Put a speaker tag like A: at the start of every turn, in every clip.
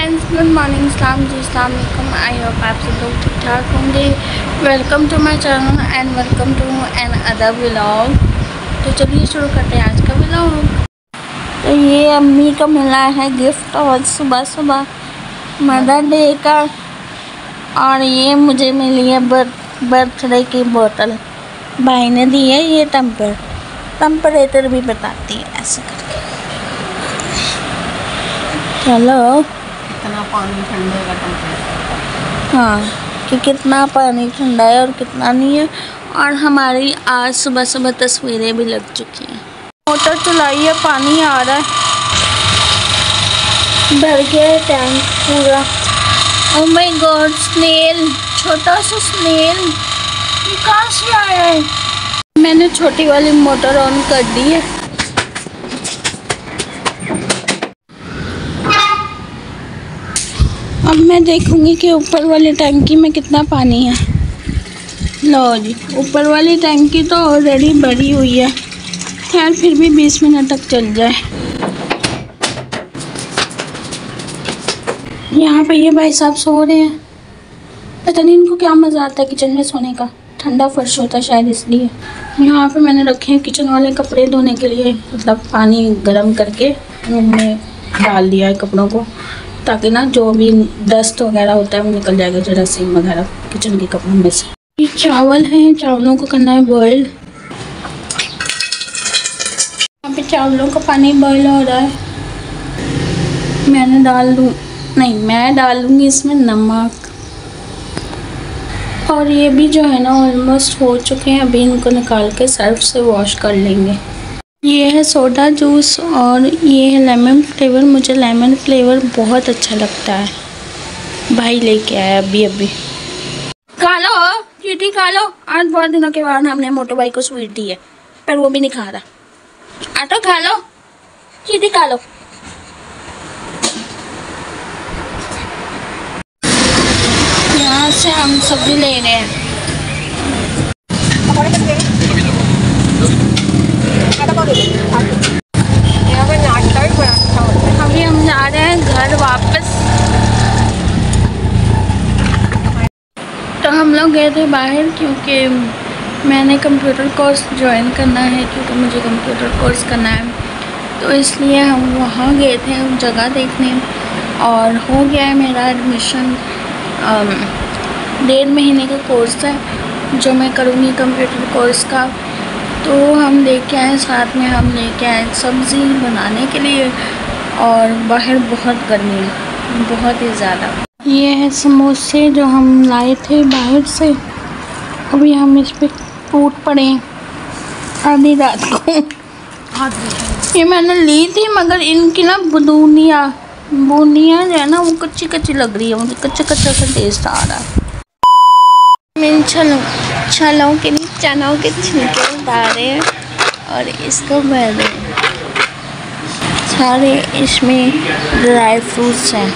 A: Friends good morning Islam ji Islam I hope आप सब लोग ठीक ठाक होंगे। Welcome to my channel and welcome to another vlog तो चलिए शुरू करते हैं आज का व्लॉग तो ये अम्मी को मिला है गिफ्ट और सुबह सुबह मदर डे का। और ये मुझे मिली है बर्थ बर्थडे की बोतल भाई ने दी है ये टम्पर टम्परेचर भी बताती है ऐसे करके। चलो।
B: कितना पानी का टेम्परेचर
A: हाँ कि कितना पानी ठंडा है और कितना नहीं है, और हमारी आज सुबह सुबह तस्वीरें भी लग चुकी हैं। मोटर चलाई है, पानी आ रहा है। भर गया है टैंक पूरा। ओ माय गॉड स्नेल छोटा सा स्नेल कहाँ से आया है। मैंने छोटी वाली मोटर ऑन कर दी है। अब मैं देखूँगी कि ऊपर वाली टंकी में कितना पानी है। लो जी, ऊपर वाली टंकी तो ऑलरेडी भरी हुई है। खैर, फिर भी 20 मिनट तक चल जाए। यहाँ पे ये भाई साहब सो रहे हैं। पता नहीं इनको क्या मज़ा आता है किचन में सोने का। ठंडा फर्श होता है शायद इसलिए। यहाँ पे मैंने रखे हैं किचन वाले कपड़े धोने के लिए। मतलब पानी गर्म करके उनमें डाल दिया है कपड़ों को। ताकि ना जो भी डस्ट वगैरह होता है वो निकल जाएगा जरा जरासीम वगैरह किचन के कपड़ों में से। ये चावल हैं, चावलों को करना है बॉयल यहाँ पे चावलों का पानी बॉयल हो रहा है। मैंने डाल दूँ, नहीं, मैं डालूँगी इसमें नमक। और ये भी जो है ना ऑलमोस्ट हो चुके हैं, अभी इनको निकाल के सर्फ से वॉश कर लेंगे। ये है सोडा जूस और ये है लेमन फ्लेवर मुझे लेमन फ्लेवर बहुत अच्छा लगता है। भाई लेके आया अभी अभी। खा लो चीटी खा लो। आज बहुत दिनों के बाद हमने मोटो भाई को स्वीट दी है पर वो भी नहीं खा रहा। आटो खा लो चीटी खा लो। यहाँ से हम सब्ज़ी ले रहे हैं। अभी हम जा रहे हैं घर वापस। तो हम लोग गए थे बाहर क्योंकि मैंने कंप्यूटर कोर्स ज्वाइन करना है, क्योंकि मुझे कंप्यूटर कोर्स करना है। तो इसलिए हम वहाँ गए थे जगह देखने। और हो गया है मेरा एडमिशन डेढ़ महीने का कोर्स है, जो मैं करूँगी कंप्यूटर कोर्स का। तो हम लेके आए, साथ में हम लेके आए सब्ज़ी बनाने के लिए और बाहर बहुत गर्मी है, बहुत ही ज़्यादा। ये है समोसे जो हम लाए थे बाहर से। अभी हम इस पर टूट पड़े आधी रात को। ये मैंने ली थी, मगर इनकी ना बुदूनिया बूनिया जो है ना वो कच्ची कच्ची लग रही है, मुझे कच्चा कच्चा सा टेस्ट आ रहा है। मैं छलों छलों के लिए, चनों के छिलके उतारे हैं और इसको भर रहे हैं। सारे इसमें ड्राई फ्रूट्स हैं।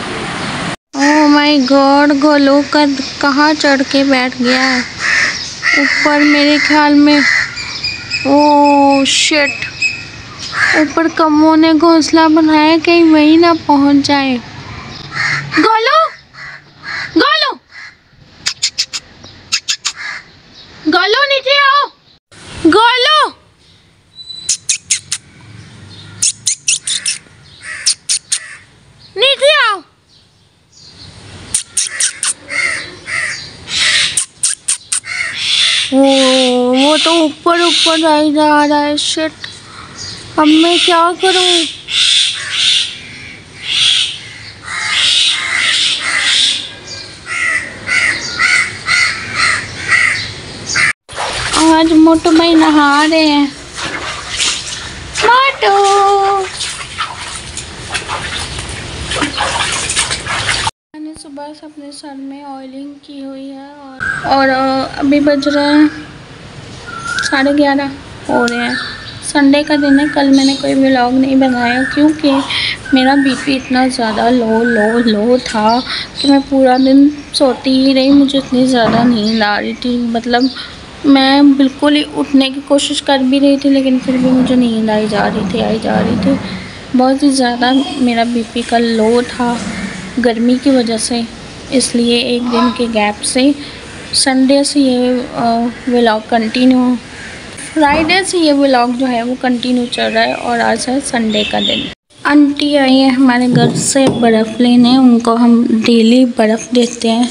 A: ओह माय गॉड गोलू का कहाँ चढ़ के बैठ गया है? ऊपर मेरे ख्याल में ओ शिट ऊपर कमों ने घोंसला बनाया कहीं वहीं ना पहुँच जाए। गोलू! गोलू नीचे आओ। गोलू। नीचे आओ। ओ, वो तो ऊपर ऊपर आई जा रहा है शिट अब मैं क्या करूँ? आज मोटू भाई नहा रहे हैं। मोटू। मैंने सुबह से अपने सर में ऑयलिंग की हुई है और और अभी बज रहे हैं साढ़े ग्यारह हो रहे हैं। संडे का दिन है, कल मैंने कोई व्लॉग नहीं बनाया क्योंकि मेरा बीपी इतना ज़्यादा लो लो लो था कि मैं पूरा दिन सोती ही रही, मुझे इतनी ज़्यादा नींद आ रही थी। मतलब मैं बिल्कुल ही उठने की कोशिश कर भी रही थी, लेकिन फिर भी मुझे नींद आई जा रही थी, आई जा रही थी। बहुत ही ज़्यादा मेरा बीपी का लो था गर्मी की वजह से। इसलिए एक दिन के गैप से संडे से ये व्लॉग कंटिन्यू फ्राइडे से ये व्लॉग जो है वो कंटिन्यू चल रहा है और आज है संडे का दिन। आंटी आई है हमारे घर से बर्फ़ लेने, उनको हम डेली बर्फ़ देते हैं।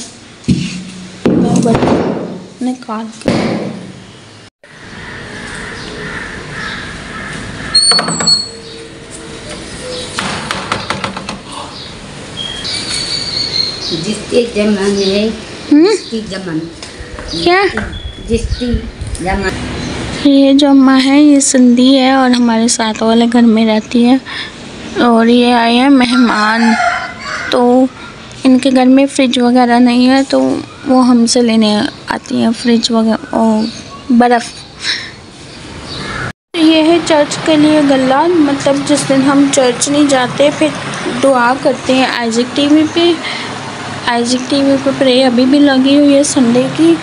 A: बर्फ़ निकाल के
C: जिसकी जमन है
A: हम्म?
C: जिसकी जमन
A: क्या?
C: जिसकी जमन
A: ये जो अम्मा है ये सिंधी है और हमारे साथ वाले घर में रहती है। और ये आए हैं मेहमान। तो इनके घर में फ्रिज वगैरह नहीं है तो वो हमसे लेने आती हैं फ्रिज वगैरह और बर्फ़। ये है चर्च के लिए गला मतलब जिस दिन हम चर्च नहीं जाते, फिर दुआ करते हैं आइजिक टीवी पे। आइजिक टीवी पे प्रे अभी भी लगी हुई है संडे की।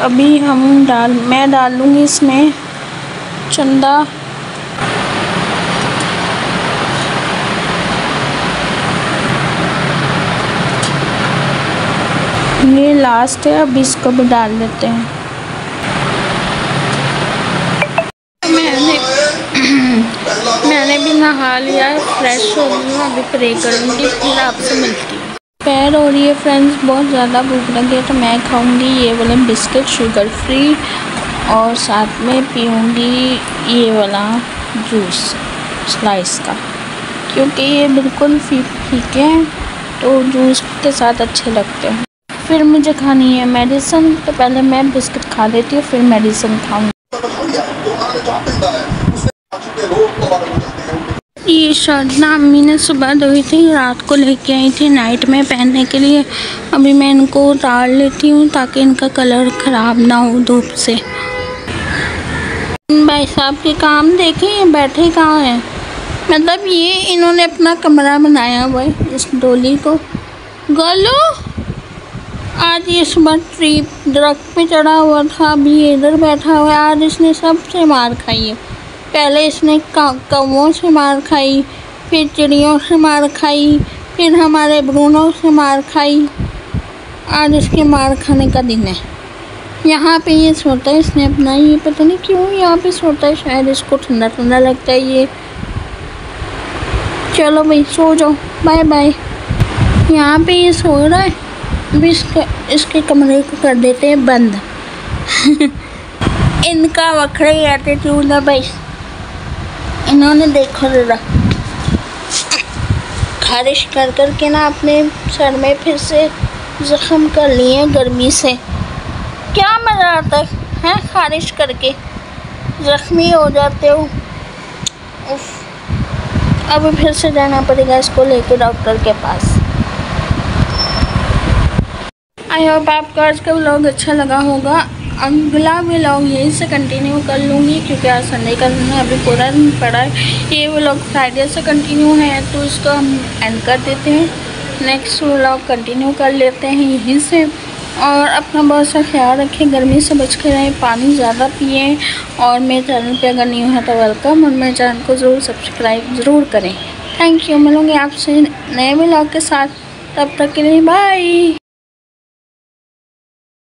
A: अभी हम डाल, मैं डालूँगी इसमें चंदा। ये लास्ट है अभी इसको भी डाल देते हैं। नहा लिया फ्रेश हो गई हूँ, अभी प्रे करूँगी फिर आपसे मिलती हूँ। पैर हो रही है फ्रेंड्स बहुत ज़्यादा भूख लगी है तो मैं खाऊँगी ये वाले बिस्किट शुगर फ्री और साथ में पीऊँगी ये वाला जूस स्लाइस का। क्योंकि ये बिल्कुल फीके हैं तो जूस के साथ अच्छे लगते हैं। फिर मुझे खानी है मेडिसिन तो पहले मैं बिस्किट खा लेती हूँ, फिर मेडिसिन खाऊँगी। ये शर्ट ना अम्मी ने सुबह धोई थी, रात को लेके आई थी नाइट में पहनने के लिए। अभी मैं इनको उतार लेती हूँ ताकि इनका कलर ख़राब ना हो धूप से। भाई साहब के काम देखें ये बैठे कहाँ हैं? मतलब ये इन्होंने अपना कमरा बनाया हुआ है, इस डोली को। गलो, आज ये सुबह ट्री दरख्त पे चढ़ा हुआ था, अभी इधर बैठा हुआ है, आज इसने सबसे मार खाई है। पहले इसने कौवों से मार खाई, फिर चिड़ियों से मार खाई, फिर हमारे भ्रूणों से मार खाई। आज इसके मार खाने का दिन है। यहाँ पे ये सोता है, इसने अपना ये पता नहीं क्यों यहाँ पे सोता है, शायद इसको ठंडा ठंडा लगता है ये। चलो भाई, सो जाओ, बाय बाय। यहाँ पे ये सो रहा है अभी इसके इसके कमरे को कर देते हैं बंद। इनका वखड़े एटीट्यूड है भाई। इन्होंने देखो जरा खारिश कर कर के ना अपने सर में फिर से ज़ख्म कर लिए गर्मी से। क्या मज़ा आता है खारिश करके। ज़ख्मी हो जाते हो। उफ। अब फिर से जाना पड़ेगा इसको लेके डॉक्टर के पास। आई होप आपको आज का व्लॉग अच्छा लगा होगा। अगला व्लॉग यहीं से कंटिन्यू कर लूँगी, क्योंकि आज संडे का दिन अभी पूरा दिन पड़ा है। ये व्लॉग फ्राइडे से कंटिन्यू है तो इसको हम एंड कर देते हैं। नेक्स्ट व्लॉग कंटिन्यू कर लेते हैं यहीं से। और अपना बहुत सा ख्याल रखें, गर्मी से बच के रहें, पानी ज़्यादा पिए। और मेरे चैनल पे अगर न्यू है तो वेलकम और मेरे चैनल को ज़रूर सब्सक्राइब ज़रूर करें। थैंक यू मिलूँगी आपसे नए व्लॉग के साथ। तब तक के लिए बाय